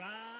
Round